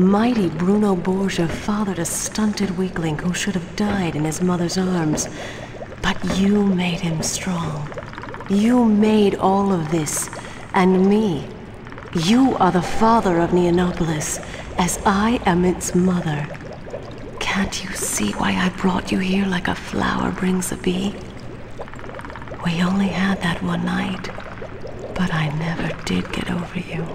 Mighty Bruno Borgia fathered a stunted weakling who should have died in his mother's arms. But you made him strong. You made all of this, and me. You are the father of Neonopolis, as I am its mother. Can't you see why I brought you here like a flower brings a bee? We only had that one night, but I never did get over you.